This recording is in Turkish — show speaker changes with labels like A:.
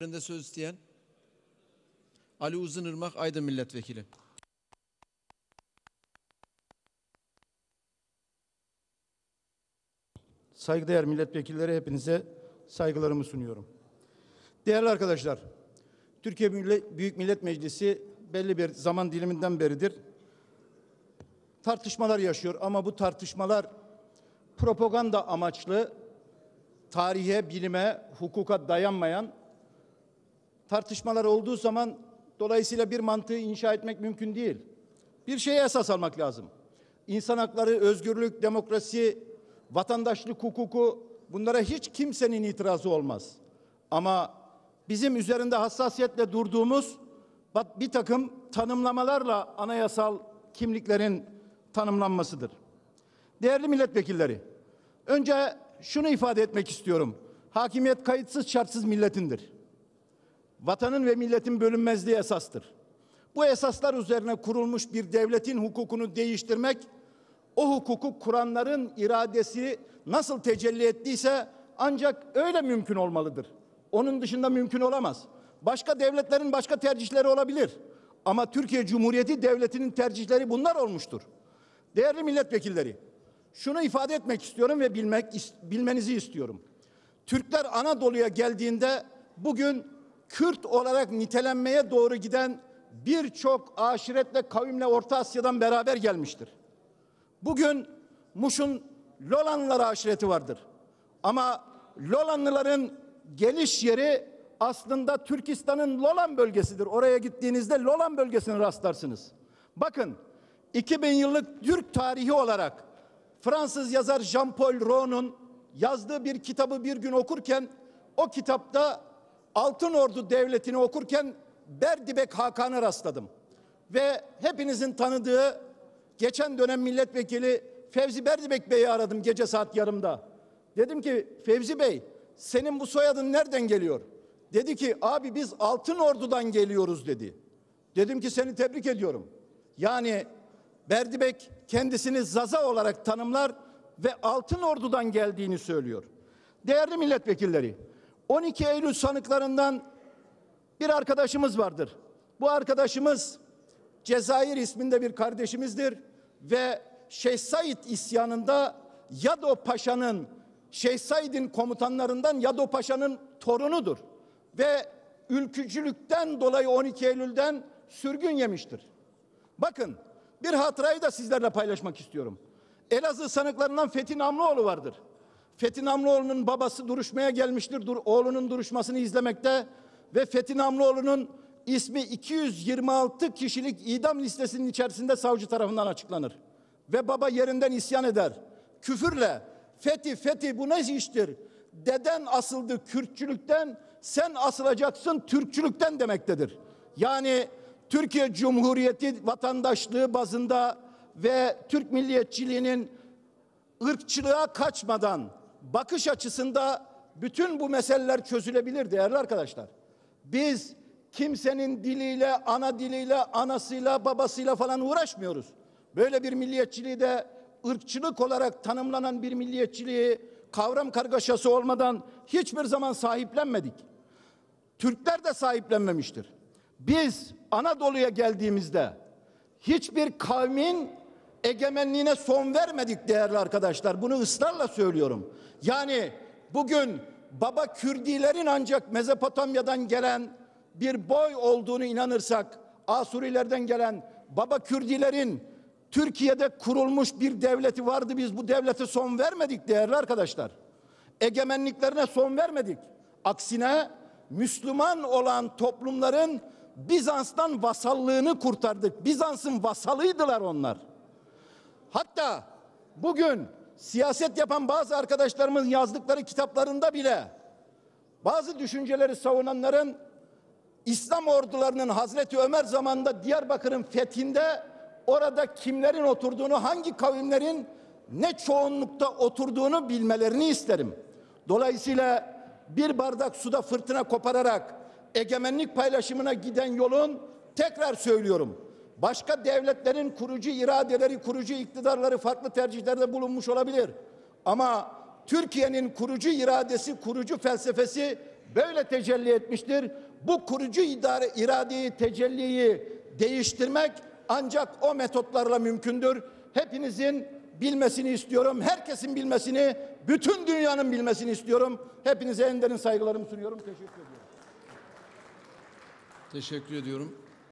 A: Üzerinde söz isteyen Ali Uzunırmak Aydın Milletvekili.
B: Saygıdeğer milletvekilleri hepinize saygılarımı sunuyorum. Değerli arkadaşlar, Türkiye Büyük Millet Meclisi belli bir zaman diliminden beridir tartışmalar yaşıyor ama bu tartışmalar propaganda amaçlı tarihe, bilime, hukuka dayanmayan tartışmalar olduğu zaman dolayısıyla bir mantığı inşa etmek mümkün değil. Bir şeye esas almak lazım. İnsan hakları, özgürlük, demokrasi, vatandaşlık hukuku bunlara hiç kimsenin itirazı olmaz. Ama bizim üzerinde hassasiyetle durduğumuz bir takım tanımlamalarla anayasal kimliklerin tanımlanmasıdır. Değerli milletvekilleri, önce şunu ifade etmek istiyorum. Hakimiyet kayıtsız şartsız milletindir. Vatanın ve milletin bölünmezliği esastır. Bu esaslar üzerine kurulmuş bir devletin hukukunu değiştirmek, o hukuku kuranların iradesi nasıl tecelli ettiyse ancak öyle mümkün olmalıdır. Onun dışında mümkün olamaz. Başka devletlerin başka tercihleri olabilir. Ama Türkiye Cumhuriyeti Devleti'nin tercihleri bunlar olmuştur. Değerli milletvekilleri, şunu ifade etmek istiyorum ve bilmek bilmenizi istiyorum. Türkler Anadolu'ya geldiğinde bugün Kürt olarak nitelenmeye doğru giden birçok aşiretle kavimle Orta Asya'dan beraber gelmiştir. Bugün Muş'un Lolanlılar aşireti vardır. Ama Lolanlıların geliş yeri aslında Türkistan'ın Lolan bölgesidir. Oraya gittiğinizde Lolan bölgesine rastlarsınız. Bakın 2000 yıllık Türk tarihi olarak Fransız yazar Jean-Paul Roux'un yazdığı bir kitabı bir gün okurken o kitapta Altın Ordu Devleti'ni okurken Berdibek Hakan'a rastladım. Ve hepinizin tanıdığı geçen dönem milletvekili Fevzi Berdibek Bey'i aradım gece saat yarımda. Dedim ki Fevzi Bey senin bu soyadın nereden geliyor? Dedi ki abi biz Altın Ordu'dan geliyoruz dedi. Dedim ki seni tebrik ediyorum. Yani Berdibek kendisini Zaza olarak tanımlar ve Altın Ordu'dan geldiğini söylüyor. Değerli milletvekilleri, 12 Eylül sanıklarından bir arkadaşımız vardır. Bu arkadaşımız Cezayir isminde bir kardeşimizdir ve Şeyh Said isyanında Yado Paşa'nın Şeyh Said'in komutanlarından Yado Paşa'nın torunudur ve ülkücülükten dolayı 12 Eylül'den sürgün yemiştir. Bakın bir hatırayı da sizlerle paylaşmak istiyorum. Elazığ sanıklarından Fethi Namlıoğlu vardır. Fethi Namlıoğlu'nun babası duruşmaya gelmiştir. Dur, oğlunun duruşmasını izlemekte ve Fethi Namlıoğlu'nun ismi 226 kişilik idam listesinin içerisinde savcı tarafından açıklanır. Ve baba yerinden isyan eder. Küfürle Fethi Fethi bu ne iştir? Deden asıldı Kürtçülükten, sen asılacaksın Türkçülükten demektedir. Yani Türkiye Cumhuriyeti vatandaşlığı bazında ve Türk milliyetçiliğinin ırkçılığa kaçmadan bakış açısında bütün bu meseleler çözülebilir değerli arkadaşlar. Biz kimsenin diliyle, ana diliyle, anasıyla, babasıyla falan uğraşmıyoruz. Böyle bir milliyetçiliği de ırkçılık olarak tanımlanan bir milliyetçiliği kavram kargaşası olmadan hiçbir zaman sahiplenmedik. Türkler de sahiplenmemiştir. Biz Anadolu'ya geldiğimizde hiçbir kavmin egemenliğine son vermedik değerli arkadaşlar. Bunu ısrarla söylüyorum. Yani bugün baba Kürdilerin ancak Mezopotamya'dan gelen bir boy olduğunu inanırsak, Asurilerden gelen baba Kürdilerin Türkiye'de kurulmuş bir devleti vardı. Biz bu devlete son vermedik değerli arkadaşlar. Egemenliklerine son vermedik. Aksine Müslüman olan toplumların Bizans'tan vasallığını kurtardık. Bizans'ın vasalıydılar onlar. Hatta bugün siyaset yapan bazı arkadaşlarımız yazdıkları kitaplarında bile bazı düşünceleri savunanların İslam ordularının Hazreti Ömer zamanında Diyarbakır'ın fethinde orada kimlerin oturduğunu, hangi kavimlerin ne çoğunlukta oturduğunu bilmelerini isterim. Dolayısıyla bir bardak suda fırtına kopararak egemenlik paylaşımına giden yolun tekrar söylüyorum. Başka devletlerin kurucu iradeleri, kurucu iktidarları farklı tercihlerde bulunmuş olabilir. Ama Türkiye'nin kurucu iradesi, kurucu felsefesi böyle tecelli etmiştir. Bu kurucu idare, iradeyi, tecelliyi değiştirmek ancak o metotlarla mümkündür. Hepinizin bilmesini istiyorum. Herkesin bilmesini, bütün dünyanın bilmesini istiyorum. Hepinize en derin saygılarımı sunuyorum. Teşekkür ediyorum.
A: Teşekkür ediyorum.